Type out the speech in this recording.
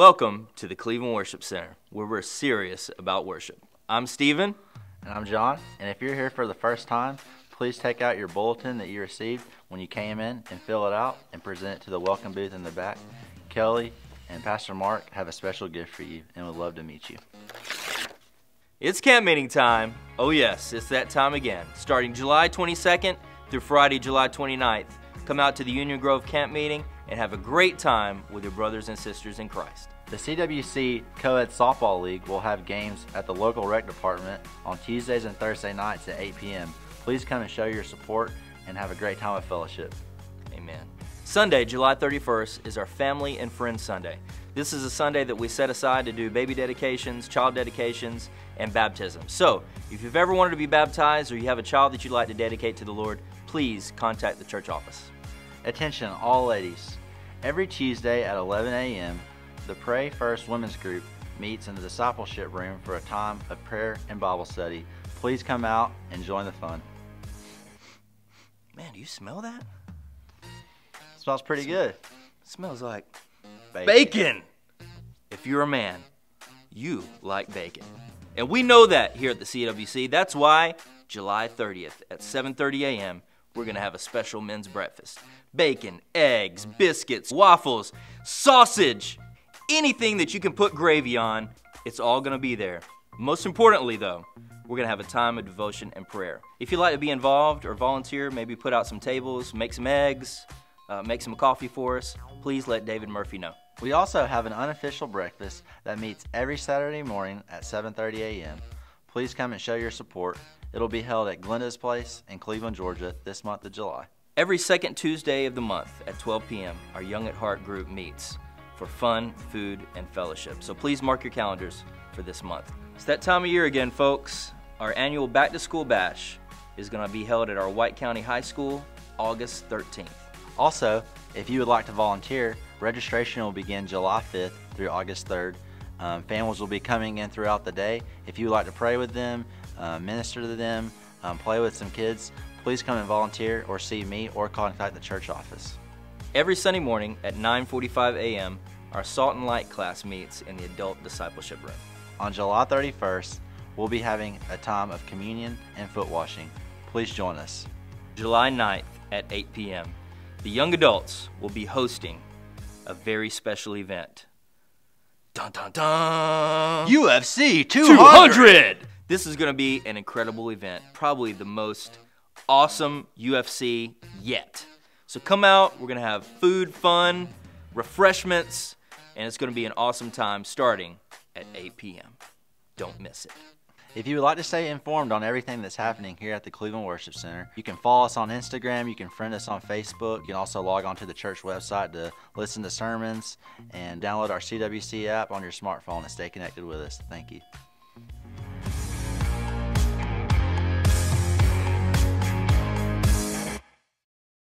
Welcome to the Cleveland Worship Center, where we're serious about worship. I'm Stephen. And I'm John. And if you're here for the first time, please take out your bulletin that you received when you came in and fill it out and present it to the welcome booth in the back. Kelly and Pastor Mark have a special gift for you and would love to meet you. It's camp meeting time. Oh, yes, it's that time again. Starting July 22nd through Friday, July 29th. Come out to the Union Grove camp meeting and have a great time with your brothers and sisters in Christ. The CWC Co-Ed Softball League will have games at the local rec department on Tuesdays and Thursday nights at 8 p.m. Please come and show your support and have a great time of fellowship. Amen. Sunday, July 31st, is our Family and Friends Sunday. This is a Sunday that we set aside to do baby dedications, child dedications, and baptisms. So, if you've ever wanted to be baptized or you have a child that you'd like to dedicate to the Lord, please contact the church office. Attention, all ladies. Every Tuesday at 11 a.m., the Pray First Women's Group meets in the discipleship room for a time of prayer and Bible study. Please come out and join the fun. Man, do you smell that? smells pretty good. smells like Bacon. bacon. If you're a man, you like bacon. And we know that here at the CWC. That's why July 30th at 7:30 a.m. we're to have a special men's breakfast. Bacon, eggs, biscuits, waffles, sausage, anything that you can put gravy on, it's all to be there. Most importantly though, we're to have a time of devotion and prayer. If you'd like to be involved or volunteer, maybe put out some tables, make some eggs, uh, make some coffee for us, please let David Murphy know. We also have an unofficial breakfast that meets every Saturday morning at 7:30 a.m. Please come and show your support. It'll be held at Glenda's Place in Cleveland, Georgia this month of July. Every second Tuesday of the month at 12 p.m., our Young at Heart group meets for fun, food, and fellowship. So please mark your calendars for this month. It's that time of year again, folks. Our annual Back to School Bash is going to be held at our White County High School August 13th. Also, if you would like to volunteer, registration will begin July 5th through August 3rd. Um, families will be coming in throughout the day. If you would like to pray with them, uh, minister to them, um, play with some kids, please come and volunteer or see me or contact the church office. Every Sunday morning at 9:45 a.m., our Salt and Light class meets in the adult discipleship room. On July 31st, we'll be having a time of communion and foot washing. Please join us. July 9th at 8 p.m., the young adults will be hosting a very special event. Dun dun dun! UFC 200! This is going to be an incredible event, probably the most awesome UFC yet. So come out, we're going to have food, fun, refreshments, and it's going to be an awesome time starting at 8 p.m. Don't miss it. If you would like to stay informed on everything that's happening here at the Cleveland Worship Center, you can follow us on Instagram, you can friend us on Facebook, you can also log on to the church website to listen to sermons and download our CWC app on your smartphone and stay connected with us. Thank you.